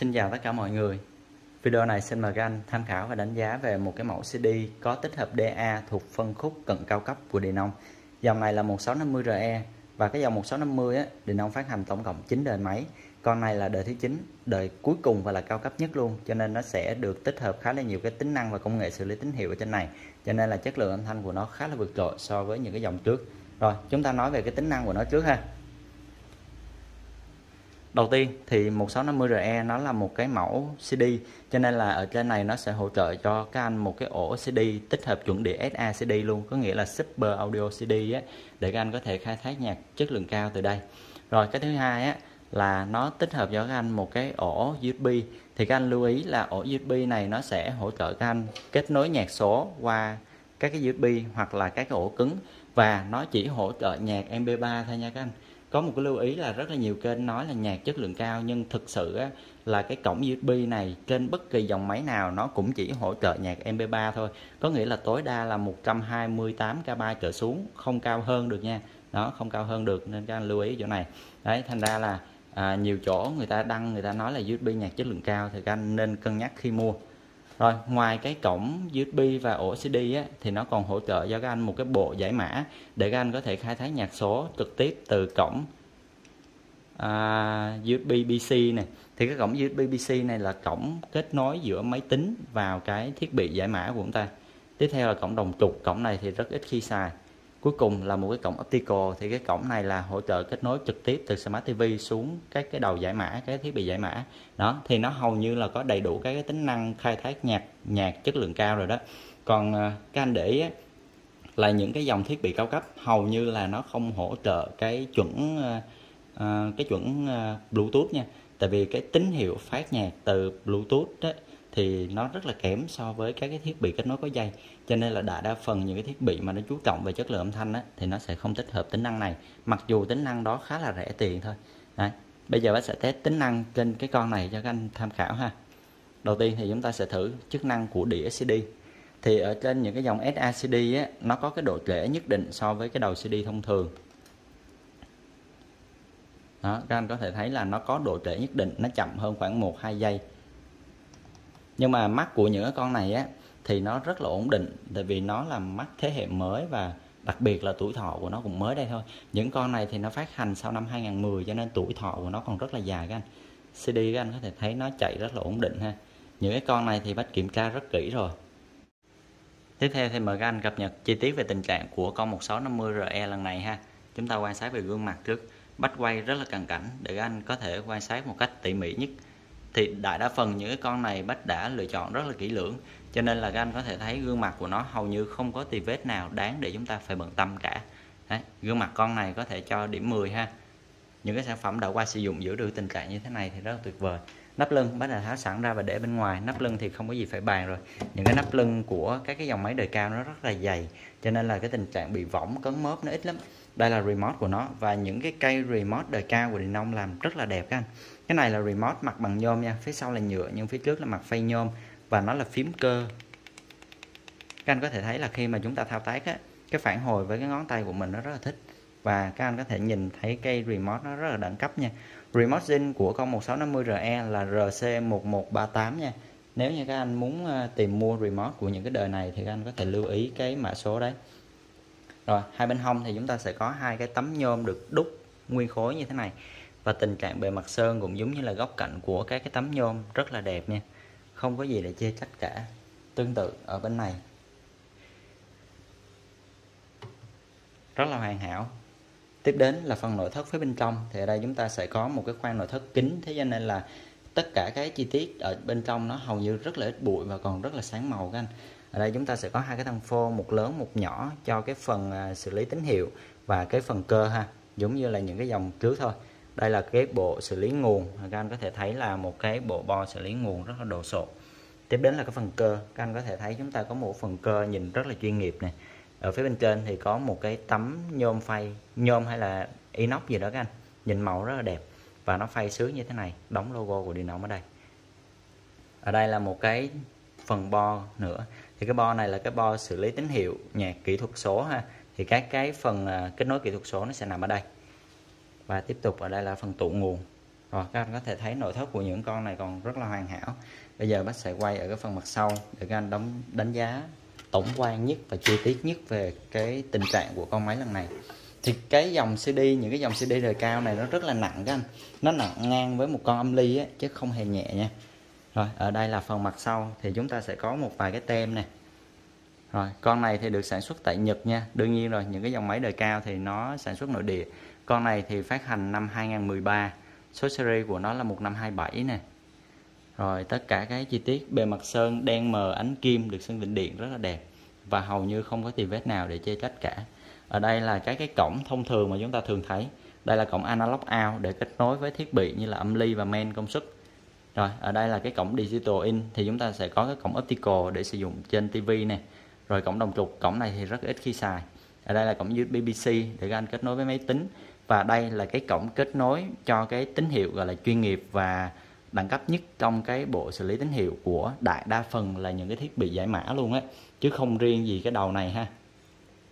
Xin chào tất cả mọi người. Video này xin mời các anh tham khảo và đánh giá về một cái mẫu CD có tích hợp DA thuộc phân khúc cận cao cấp của Denon. Dòng này là 1650RE và cái dòng 1650 á, Denon phát hành tổng cộng 9 đời máy. Con này là đời thứ 9, đời cuối cùng và là cao cấp nhất luôn Cho nên nó sẽ được tích hợp khá là nhiều cái tính năng và công nghệ xử lý tín hiệu ở trên này Cho nên là chất lượng âm thanh của nó khá là vượt trội so với những cái dòng trước. Rồi chúng ta nói về cái tính năng của nó trước ha. Đầu tiên thì 1650RE nó là một cái mẫu CD cho nên là ở trên này nó sẽ hỗ trợ cho các anh một cái ổ CD tích hợp chuẩn đĩa SA CD luôn, có nghĩa là Super Audio CD á, để các anh có thể khai thác nhạc chất lượng cao từ đây. Rồi cái thứ hai á, là nó tích hợp cho các anh một cái ổ USB thì các anh lưu ý là ổ USB này nó sẽ hỗ trợ các anh kết nối nhạc số qua các cái USB hoặc là các cái ổ cứng, và nó chỉ hỗ trợ nhạc MP3 thôi nha các anh có một cái lưu ý là rất là nhiều kênh nói là nhạc chất lượng cao nhưng thực sự á, là cái cổng USB này trên bất kỳ dòng máy nào nó cũng chỉ hỗ trợ nhạc MP3 thôi. Có nghĩa là tối đa là 128 KB trở xuống không cao hơn được nha. Đó không cao hơn được nên các anh lưu ý chỗ này. Đấy thành ra là à, nhiều chỗ người ta đăng người ta nói là USB nhạc chất lượng cao thì các anh nên cân nhắc khi mua rồi ngoài cái cổng USB và ổ CD á, thì nó còn hỗ trợ cho các anh một cái bộ giải mã để các anh có thể khai thác nhạc số trực tiếp từ cổng à, uh, USB PC này. Thì cái cổng USB PC này là cổng kết nối giữa máy tính vào cái thiết bị giải mã của chúng ta. Tiếp theo là cổng đồng trục. Cổng này thì rất ít khi xài cuối cùng là một cái cổng optical. Thì cái cổng này là hỗ trợ kết nối trực tiếp từ smart TV xuống các cái đầu giải mã cái thiết bị giải mã. Đó thì nó hầu như là có đầy đủ các cái tính năng khai thác nhạc nhạc chất lượng cao rồi đó. Còn à, các anh để ý là những cái dòng thiết bị cao cấp hầu như là nó không hỗ trợ cái chuẩn à, à, cái chuẩn Bluetooth nha. Tại vì cái tín hiệu phát nhạc từ Bluetooth đó, thì nó rất là kém so với các cái thiết bị kết nối có dây. Cho nên là đại đa phần những cái thiết bị mà nó chú trọng về chất lượng âm thanh á, thì nó sẽ không tích hợp tính năng này. Mặc dù tính năng đó khá là rẻ tiền thôi. Đấy. bây giờ bác sẽ test tính năng trên cái con này cho các anh tham khảo ha. Đầu tiên thì chúng ta sẽ thử chức năng của đĩa CD thì ở trên những cái dòng SACD á, nó có cái độ trễ nhất định so với cái đầu CD thông thường. Đó, các anh có thể thấy là nó có độ trễ nhất định nó chậm hơn khoảng 1-2 giây nhưng mà mắt của những cái con này á, thì nó rất là ổn định, tại vì nó là mắt thế hệ mới và đặc biệt là tuổi thọ của nó cũng mới đây thôi. Những con này thì nó phát hành sau năm 2010 cho nên tuổi thọ của nó còn rất là dài các anh. CD các anh có thể thấy nó chạy rất là ổn định ha. Những cái con này thì bác kiểm tra rất kỹ rồi. Tiếp theo thì mời các anh cập nhật chi tiết về tình trạng của con 1650RE lần này ha. Chúng ta quan sát về gương mặt trước. Bắt quay rất là cận cảnh để các anh có thể quan sát một cách tỉ mỉ nhất thì đại đa phần những cái con này bách đã lựa chọn rất là kỹ lưỡng. Cho nên là các anh có thể thấy gương mặt của nó hầu như không có tì vết nào đáng để chúng ta phải bận tâm cả. Đấy, gương mặt con này có thể cho điểm 10 ha. Những cái sản phẩm đã qua sử dụng giữ được tình trạng như thế này thì rất là tuyệt vời. Nắp lưng bác đã tháo sẵn ra và để bên ngoài. Nắp lưng thì không có gì phải bàn rồi. Những cái nắp lưng của các cái dòng máy đời cao nó rất là dày cho nên là cái tình trạng bị võng cấn mớp nó ít lắm. Đây là remote của nó và những cái cây remote đời cao của Denon làm rất là đẹp các anh cái này là remote mặt bằng nhôm nha. Phía sau là nhựa nhưng phía trước là mặt phay nhôm. Và nó là phím cơ. Các anh có thể thấy là khi mà chúng ta thao tác á, cái phản hồi với cái ngón tay của mình nó rất là thích. Và các anh có thể nhìn thấy cây remote nó rất là đẳng cấp nha. Remote zin của con 1650RE là RC1138 nha. Nếu như các anh muốn ờ, tìm mua remote của những cái đời này thì các anh có thể lưu ý cái mã số đấy. Rồi hai bên hông thì chúng ta sẽ có hai cái tấm nhôm được đúc nguyên khối như thế này và tình trạng bề mặt sơn cũng giống như là góc cạnh của các cái tấm nhôm rất là đẹp nha. Không có gì để chê trách cả. Tương tự ở bên này. Rất là hoàn hảo. Tiếp đến là phần nội thất phía bên trong. Thì ở đây chúng ta sẽ có một cái khoang nội thất kính thế cho nên là tất cả cái chi tiết ở bên trong nó hầu như rất là ít bụi và còn rất là sáng màu các anh. Ở đây chúng ta sẽ có hai cái thăng phô, một lớn, một nhỏ, cho cái phần à, xử lý tín hiệu và cái phần cơ ha. Giống như là những cái dòng trước thôi đây là cái bộ xử lý nguồn. Các anh có thể thấy là một cái bộ bo xử lý nguồn rất là đồ sộ. Tiếp đến là cái phần cơ. Các anh có thể thấy chúng ta có một phần cơ nhìn rất là chuyên nghiệp này. Ở phía bên trên thì có một cái tấm nhôm phay, nhôm hay là inox gì đó các anh. Nhìn màu rất là đẹp. Và nó phay sướng như thế này, đóng logo của điện động ở đây. Ở đây là một cái phần bo nữa. Thì cái bo này là cái bo xử lý tín hiệu nhạc kỹ thuật số ha. Thì các cái phần à, kết nối kỹ thuật số nó sẽ nằm ở đây và tiếp tục ở đây là phần tụ nguồn. Rồi các anh có thể thấy nội thất của những con này còn rất là hoàn hảo. Bây giờ bác sẽ quay ở cái phần mặt sau để các anh đánh đánh giá tổng quan nhất và chi tiết nhất về cái tình trạng của con máy lần này. Thì cái dòng CD những cái dòng CD đời cao này nó rất là nặng các anh. Nó nặng ngang với một con âm ly ấy, chứ không hề nhẹ nha. Rồi ở đây là phần mặt sau thì chúng ta sẽ có một vài cái tem này rồi, con này thì được sản xuất tại Nhật nha. Đương nhiên rồi, những cái dòng máy đời cao thì nó sản xuất nội địa. Con này thì phát hành năm 2013 số series của nó là 1527 nè. Rồi, tất cả cái chi tiết, bề mặt sơn, đen mờ, ánh kim được sơn định điện rất là đẹp và hầu như không có tì vết nào để chê trách cả. Ở đây là cái cái cổng thông thường mà chúng ta thường thấy. Đây là cổng analog out để kết nối với thiết bị như là âm ly và main công suất. Rồi, ở đây là cái cổng digital in thì chúng ta sẽ có cái cổng optical để sử dụng trên tivi nè rồi cổng đồng trục cổng này thì rất ít khi xài. Ở đây là cổng USB PC để các anh kết nối với máy tính. Và đây là cái cổng kết nối cho cái tín hiệu gọi là chuyên nghiệp và đẳng cấp nhất trong cái bộ xử lý tín hiệu của đại đa phần là những cái thiết bị giải mã luôn á chứ không riêng gì cái đầu này ha.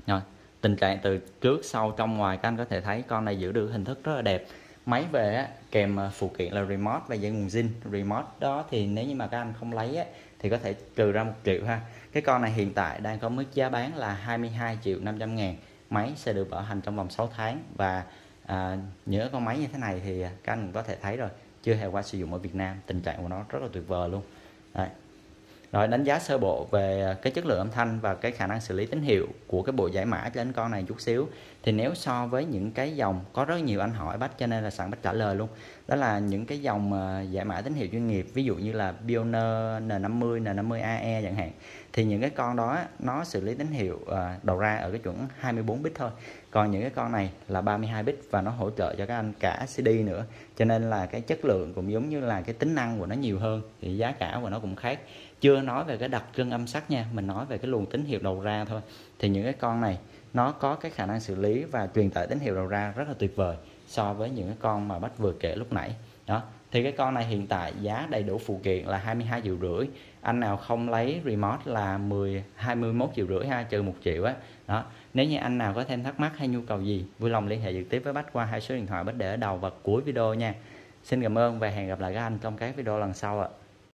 Rồi tình trạng từ trước sau trong ngoài các anh có thể thấy con này giữ được hình thức rất là đẹp. Máy về á, kèm à, phụ kiện là remote và dây nguồn zin. Remote đó thì nếu như mà các anh không lấy á, thì có thể trừ ra một triệu ha cái con này hiện tại đang có mức giá bán là 22 triệu 500 ngàn máy sẽ được bảo hành trong vòng 6 tháng và à, nhớ con máy như thế này thì các anh có thể thấy rồi chưa hề qua sử dụng ở Việt Nam tình trạng của nó rất là tuyệt vời luôn Đấy rồi đánh giá sơ bộ về cái chất lượng âm thanh và cái khả năng xử lý tín hiệu của cái bộ giải mã trên con này chút xíu. Thì nếu so với những cái dòng, có rất nhiều anh hỏi bách cho nên là sẵn bách trả lời luôn. Đó là những cái dòng ờ, giải mã tín hiệu chuyên nghiệp, ví dụ như là Pioneer N50 N50 AE chẳng hạn. Thì những cái con đó, nó xử lý tín hiệu ờ, đầu ra ở cái chuẩn 24 bit thôi. Còn những cái con này là 32 bit và nó hỗ trợ cho các anh cả CD nữa. Cho nên là cái chất lượng cũng giống như là cái tính năng của nó nhiều hơn, thì giá cả của nó cũng khác chưa nói về cái đặc trưng âm sắc nha, mình nói về cái luồng tín hiệu đầu ra thôi. Thì những cái con này, nó có cái khả năng xử lý và truyền tải tín hiệu đầu ra rất là tuyệt vời so với những cái con mà bách vừa kể lúc nãy. Đó, thì cái con này hiện tại giá đầy đủ phụ kiện là 22 triệu rưỡi. Anh nào không lấy remote là 10 21 triệu rưỡi ha, trừ một triệu á. Đó, nếu như anh nào có thêm thắc mắc hay nhu cầu gì, vui lòng liên hệ trực tiếp với bách qua hai số điện thoại bách để ở đầu và cuối video nha. Xin cảm ơn và hẹn gặp lại các anh trong các video lần sau ạ.